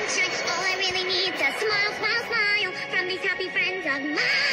All I really need is a smile, smile, smile from these happy friends of mine.